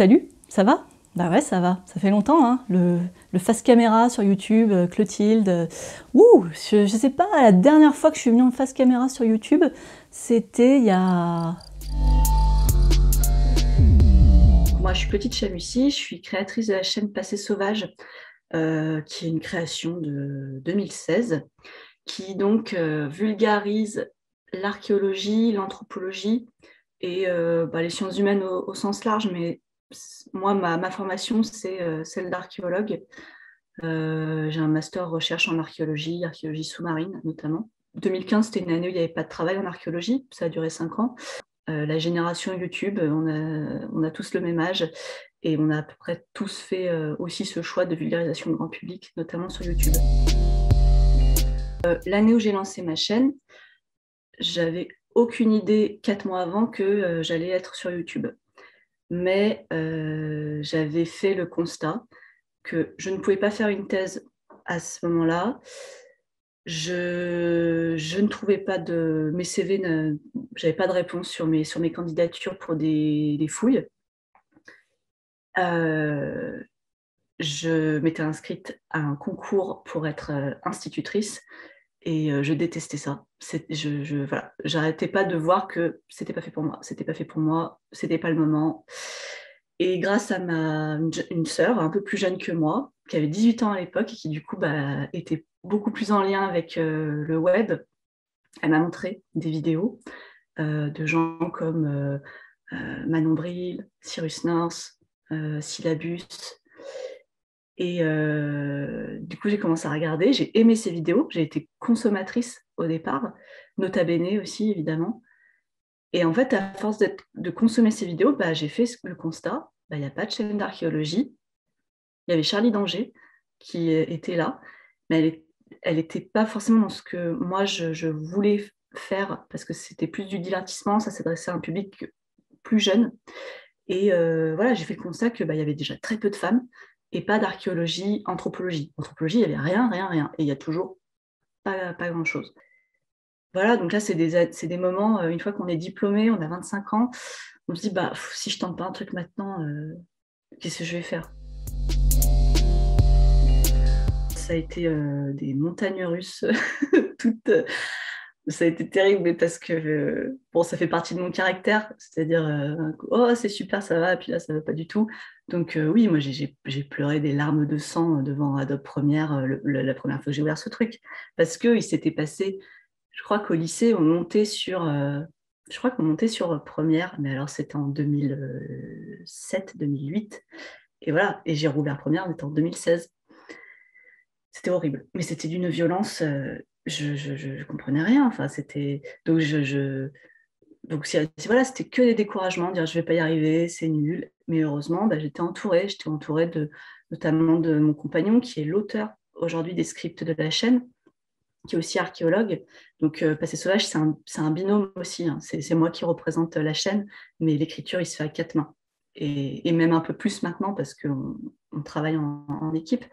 Salut, ça va? Bah ouais, ça va. Ça fait longtemps, hein. Le, le face caméra sur YouTube, euh, Clotilde. Ouh, je, je sais pas, la dernière fois que je suis venue en face caméra sur YouTube, c'était il y a Moi, je suis Petite Chamussy, je suis créatrice de la chaîne Passé Sauvage, euh, qui est une création de 2016, qui donc euh, vulgarise l'archéologie, l'anthropologie et euh, bah, les sciences humaines au, au, sens large, mais moi, ma, ma formation, c'est euh, celle d'archéologue. Euh, j'ai un master recherche en archéologie, archéologie sous-marine notamment. 2015, c'était une année où il n'y avait pas de travail en archéologie, ça a duré cinq ans. Euh, la génération YouTube, on a, tous le même âge et on a à peu près tous fait aussi ce choix de vulgarisation grand public, notamment sur YouTube. L'année où j'ai lancé ma chaîne, j'avais aucune idée quatre mois avant que j'allais être sur YouTube mais euh, j'avais fait le constat que je ne pouvais pas faire une thèse à ce moment-là. Je, je, ne trouvais pas de mes CV, j'avais pas de réponse sur mes, sur mes candidatures pour des, fouilles. Euh, je m'étais inscrite à un concours pour être euh, institutrice et euh, je détestais ça. Je, j'arrêtais pas de voir que c'était pas fait pour moi, c'était pas fait pour moi, c'était pas le moment. Et grâce à ma une sœur un peu plus jeune que moi, qui avait 18 ans à l'époque et qui du coup bah, était beaucoup plus en lien avec euh, le web, elle m'a montré des vidéos euh, de gens comme Manon Bril, Cyrus euh, Syllabus, et du coup, j'ai commencé à regarder, j'ai aimé ces vidéos, j'ai été consommatrice au départ, nota bene aussi, évidemment. Et en fait, à force de consommer ces vidéos, bah, j'ai fait le constat, bah, il n'y a pas de chaîne d'archéologie. Il y avait Charlie Danger qui était là, mais elle n'était pas forcément dans ce que moi, je, je voulais faire, parce que c'était plus du divertissement, ça s'adressait à un public plus jeune. Et euh, voilà, j'ai fait le constat qu'il bah, y avait déjà très peu de femmes, et pas d'archéologie, anthropologie. Anthropologie, il n'y avait rien, rien, rien. Et il n'y a toujours pas, pas grand-chose. Voilà, donc là, c'est des, des moments, euh, une fois qu'on est diplômé, on a 25 ans, on se dit, bah, si je tente pas un truc maintenant, euh, qu'est-ce que je vais faire? Ça a été des montagnes russes, toutes ça a été terrible parce que euh, bon, ça fait partie de mon caractère, c'est-à-dire euh, oh c'est super ça va, puis là ça va pas du tout. Donc euh, oui, moi j'ai pleuré des larmes de sang devant Adobe le, la première fois que j'ai ouvert ce truc parce que il s'était passé, je crois qu'au lycée on montait sur, je crois qu'on montait sur Première, mais alors c'était en 2007-2008 et voilà, et j'ai rouvert Première, en 2016. C'était horrible, mais c'était d'une violence je, je, comprenais rien. Enfin, c'était donc je, donc voilà, c'était que des découragements, dire je vais pas y arriver, c'est nul. Mais heureusement, bah, j'étais entourée, j'étais entourée de notamment de mon compagnon qui est l'auteur aujourd'hui des scripts de la chaîne, qui est aussi archéologue. Donc euh, Passé sauvage, c'est un, un, binôme aussi. Hein. C'est moi qui représente la chaîne, mais l'écriture il se fait à quatre mains et, et même un peu plus maintenant parce qu'on on travaille en, en équipe.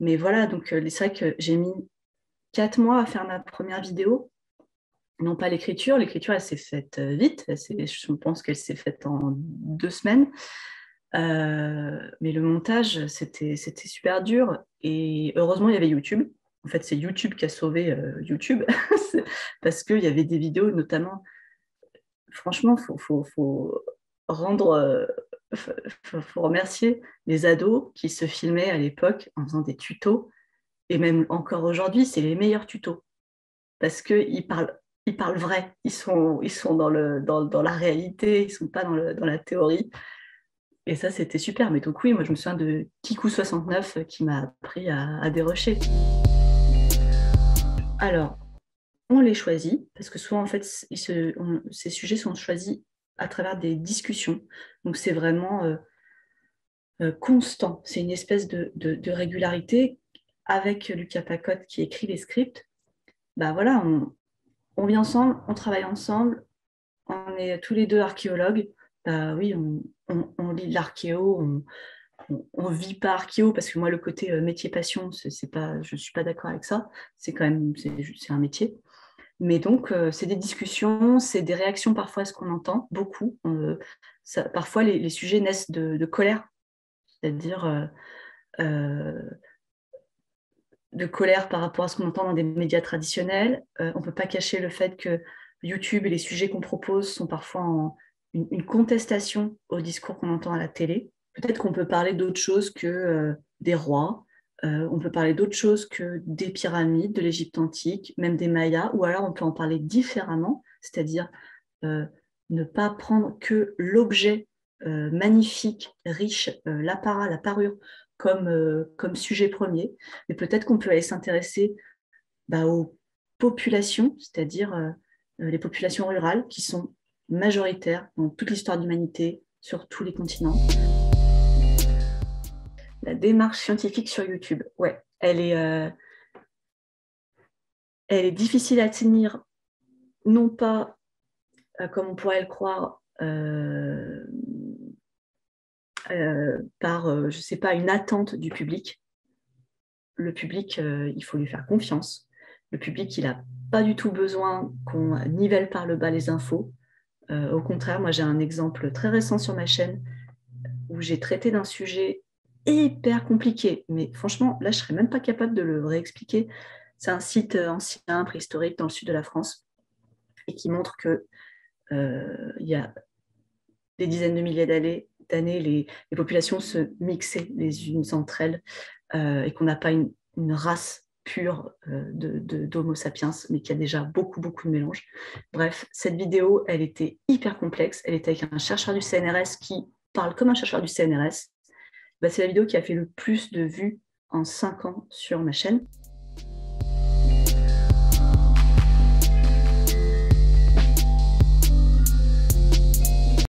Mais voilà, donc euh, c'est vrai que j'ai mis quatre mois à faire ma première vidéo. Non pas l'écriture, l'écriture elle s'est faite euh, vite, je pense qu'elle s'est faite en deux semaines. Euh, mais le montage, c'était super dur. Et heureusement, il y avait YouTube. En fait, c'est YouTube qui a sauvé euh, YouTube. parce qu'il y avait des vidéos, notamment. Franchement, il faut, faut, faut, rendre. Faut remercier les ados qui se filmaient à l'époque en faisant des tutos et même encore aujourd'hui, c'est les meilleurs tutos. Parce qu'ils parlent, ils parlent vrai, ils sont, ils sont dans, le, dans, dans la réalité, ils ne sont pas dans, dans la théorie. Et ça, c'était super. Mais donc oui, moi, je me souviens de Kikou69 qui m'a appris à, dérocher. Alors, on les choisit, parce que souvent, en fait, ces sujets sont choisis à travers des discussions. Donc, c'est vraiment euh, euh, constant. C'est une espèce de, de régularité avec Lucas Pacotte qui écrit les scripts, bah voilà, on, on vit ensemble, on travaille ensemble, on est tous les deux archéologues. Bah oui, on, lit l'archéo, on, on, vit pas archéo parce que moi le côté euh, métier passion, c'est pas, je suis pas d'accord avec ça. C'est quand même, c'est un métier. Mais donc, euh, c'est des discussions, c'est des réactions parfois à ce qu'on entend, beaucoup. Euh, parfois les, sujets naissent de, colère, c'est-à-dire de colère par rapport à ce qu'on entend dans des médias traditionnels. on ne peut pas cacher le fait que YouTube et les sujets qu'on propose sont parfois une, contestation au discours qu'on entend à la télé. Peut-être qu'on peut parler d'autre chose que euh, des rois, euh, on peut parler d'autre chose que des pyramides de l'Égypte antique, même des Mayas, ou alors on peut en parler différemment, c'est-à-dire euh, ne pas prendre que l'objet magnifique, riche, l'apparat, la parure, comme, comme sujet premier, mais peut-être qu'on peut aller s'intéresser bah, aux populations, c'est-à-dire les populations rurales qui sont majoritaire dans toute l'histoire de l'humanité, sur tous les continents. La démarche scientifique sur YouTube, ouais, elle est, euh, elle est difficile à tenir, non pas euh, comme on pourrait le croire, euh, par, je ne sais pas, une attente du public. Le public, il faut lui faire confiance. Le public, il n'a pas du tout besoin qu'on nivelle par le bas les infos. Euh, au contraire, moi j'ai un exemple très récent sur ma chaîne où j'ai traité d'un sujet hyper compliqué, mais franchement, là je ne serais même pas capable de le réexpliquer. C'est un site euh, ancien, préhistorique dans le sud de la France, et qui montre que euh, il y a des dizaines de milliers d'années, les, populations se mixaient les unes entre elles, et qu'on n'a pas une, race pure euh, d'Homo sapiens, mais qui a déjà beaucoup, beaucoup de mélanges. Bref, cette vidéo, elle était hyper complexe. Elle était avec un chercheur du CNRS qui parle comme un chercheur du CNRS. Bah, c'est la vidéo qui a fait le plus de vues en 5 ans sur ma chaîne.